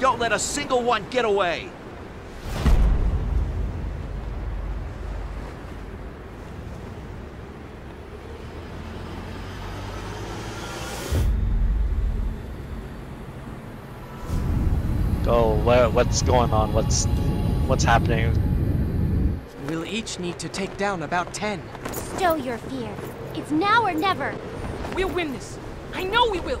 Don't let a single one get away! Go. Where, what's going on? What's what's happening? We'll each need to take down about ten. Stow your fear. It's now or never. We'll win this. I know we will.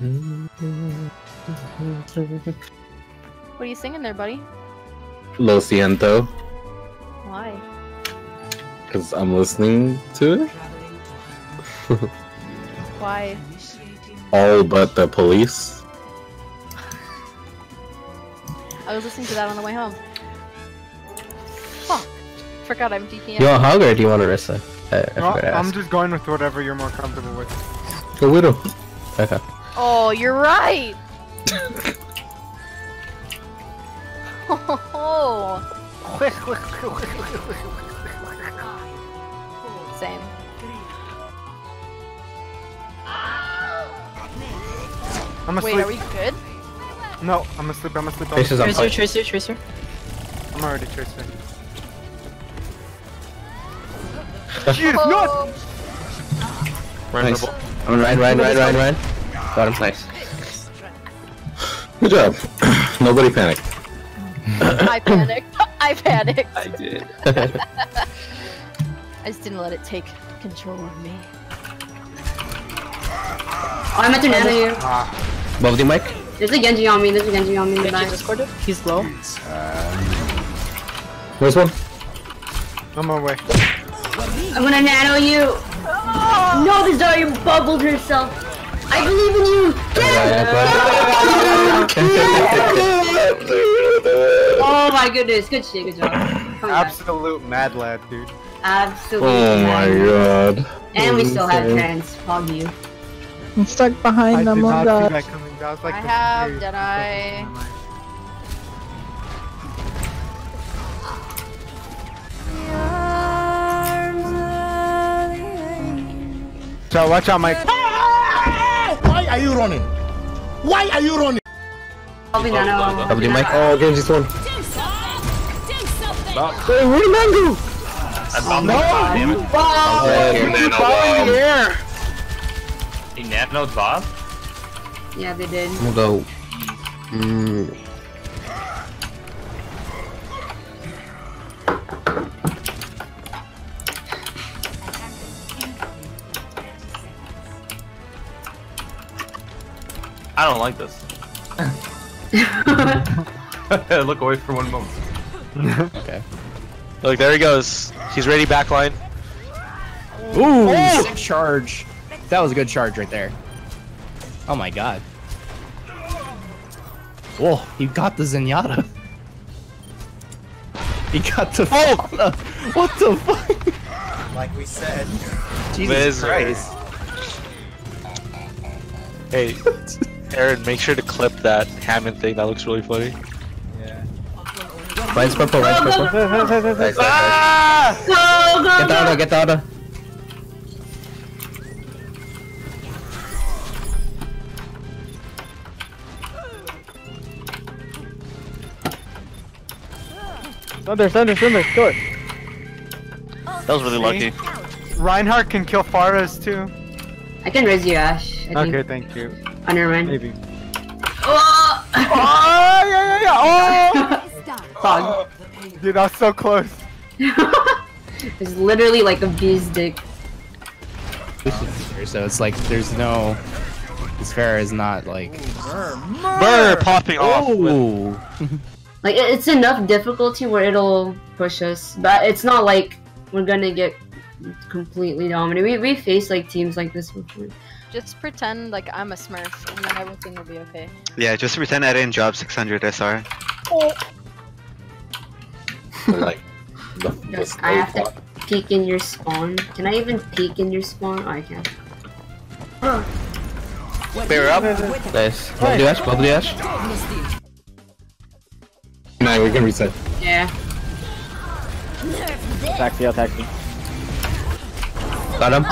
What are you singing there, buddy? Lo siento, Why? because I'm listening to it. Why? All but the police. I was listening to that on the way home. Fuck. Forgot I'm DPM. You want Hog or do you want Orisa? I, I well, I'm just going with whatever you're more comfortable with. The widow. Okay. Oh, you're right. Oh. Same. I'm Wait, asleep. are we good? No, I'm asleep. I'm asleep. I'm Tracer's asleep. point. Tracer, Tracer. I'm already tracing. Oh. Jeez, no! Nice. I'm gonna ride, ride, ride, ride, ride. Got him. Nice. Good job. Nobody panicked. I panicked. I panicked. I did. I just didn't let it take control of me. Oh, I meant to nano you. Ah. Above the mic. There's a Genji on me. There's a Genji on me in the back. Discorded? He's low. Where's one? On my way. I'm gonna nano you. Oh. No, this Zarya bubbled herself. I believe in you. Oh my goodness. Good shit. Good job. Come back. Absolute mad lad, dude. Absolutely. Oh my god. And we still have Insane. trans. Fog you. I'm stuck behind did them, oh not god. that coming. That was like I have scariest Dead second Eye. in my life. So watch out, Mike. Why are you running? Why are you running? I'll be nano. Above mic. Oh, Genji's one. Hey, where'd the man go? I bombed no! him. Yeah, He nanoed Bob? Yeah, they did. I'm gonna go. Mm, I don't like this. Look away for one moment. okay. Look, there he goes. He's ready backline. Ooh, sick charge. That was a good charge right there. Oh my god. Whoa, he got the Zenyatta. He got the oh! What the fuck? Like we said. Jesus Wizard. Christ. Hey, Aaron, make sure to clip that Hammond thing. That looks really funny. Rein's purple, Rein's purple. Nice, nice, nice. Go, go, Get the auto, get the auto. Thunder, thunder, thunder, kill it. That was really lucky. Reinhardt can kill Pharahs too. I can raise you, Ash. I think. Okay, thank you. Oh, never mind. Maybe. Oh! Oh, yeah, yeah, yeah. Oh! Fog. Oh! Dude, I was so close. It's literally like a bee's dick. So it's like there's no. This fair is not like. Burr popping off. Ooh. Like it's enough difficulty where it'll push us, but it's not like we're gonna get completely dominated. We we faced like teams like this before. Just pretend like I'm a Smurf, and then everything will be okay. Yeah, just pretend I didn't drop 600 SR. Oh. like the, the Yes, I have slow to peek in your spawn. Can I even peek in your spawn? Oh, I can. Bear up. Nice. Bubbly Ash, Bubbly Ash. Nine, we can reset. Yeah. Taxi, I'll taxi. Got him.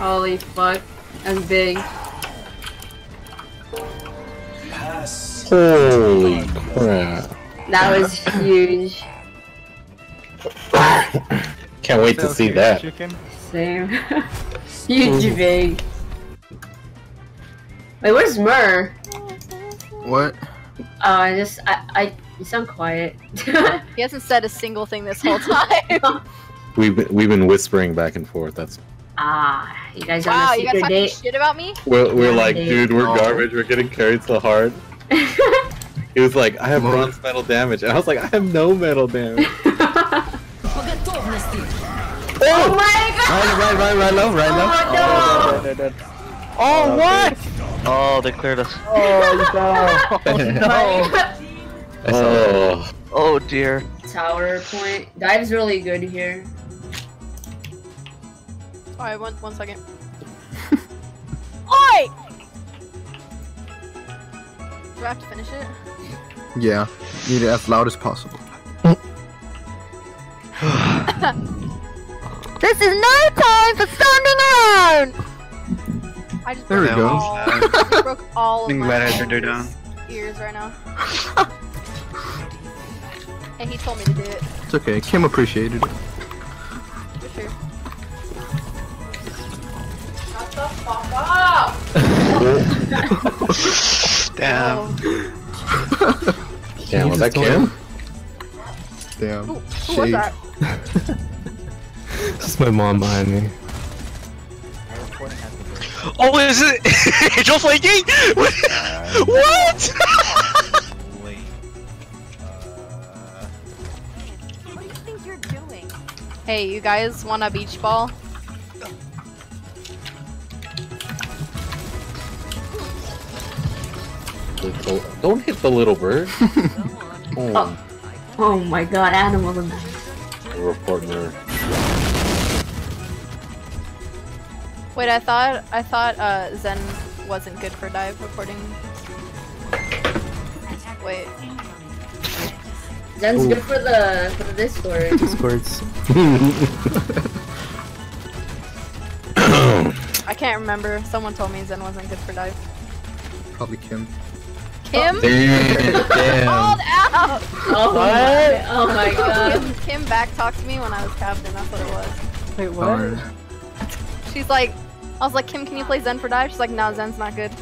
Holy fuck. I'm big. Holy crap. That was huge. Can't wait to see that. Same. huge big. Wait, where's Mur? What? Oh, I just, I, I, you sound quiet. He hasn't said a single thing this whole time. We've been, we've been whispering back and forth. That's ah, you guys wow, on a you guys secret talking date? shit about me? we're, we're like, dude. dude, we're Oh. garbage. We're getting carried so hard. he was like, I have bronze metal damage, and I was like, I have no metal damage. Oh my god! Ryan, Ryan, Ryan, Ryan low, Ryan low. Oh Dead, dead, dead. Oh, what? Oh, they cleared us. Oh, oh, oh no. no! oh, Oh dear. Tower point. Dive's really good here. Alright, one, one second. Oi! Do I have to finish it? Yeah, need it as loud as possible. This is no time for standing around! I just There we go. all, I broke all of I'm my glad I turned her down. ears right now. and he told me to do it. It's okay. Kim appreciated it. For sure. Damn. damn, was that Kim? Damn. Who, who was that? That's my mom behind me. Oh, is it Angel flanking? Uh, what? Uh, what do you think you're doing? Hey, you guys want a beach ball? Little- Don't hit the little bird. oh, Oh my god, animal abuse. report her. Wait, I thought I thought uh, Zen wasn't good for dive reporting. Wait, Zen's Ooh. good for the for the Discord. Squirts. I can't remember. Someone told me Zen wasn't good for dive. Probably Kim. Kim? Damn. Damn. Called out! Oh my, oh my god. Kim, Kim back talked to me when I was captain. That's what it was. Wait, Darn. She's like, I was like, Kim, can you play Zen for dive? She's like, no, Zen's not good.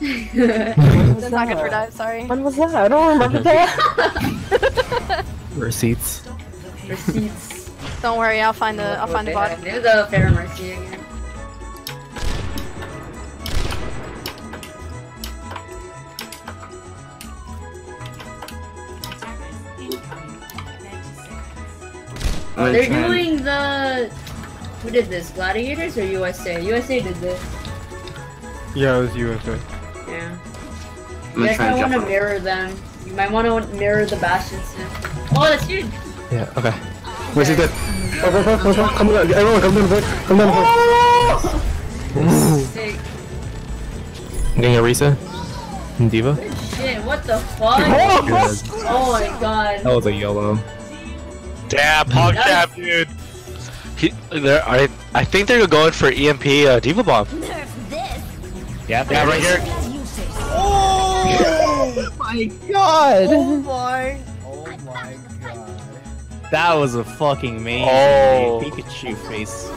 Zen's not good for dive. Sorry. When was that? I don't remember that. Receipts. Receipts. Don't worry, I'll find the I'll find the bot. Do the Pharmercy again. Oh, they're doing the. Who did this? Gladiators or USA? USA did this. Yeah, it was USA. Yeah. I'm You guys might want to mirror them. You might want to mirror the Bastion soon. Oh, that's huge. Yeah, okay. Where's he dead? Come down, everyone, come down, come down. Sick. Getting a Risa. D.Va. Shit, what the fuck? Good. oh my god. That was a yellow. Damn, Hog Jab, dude. He, they're, I, I think they're going for EMP uh, D.Va Bomb. Yeah, Yeah, right here. Oh my god! Oh my. Oh my god. That was a fucking amazing Oh. Pikachu face.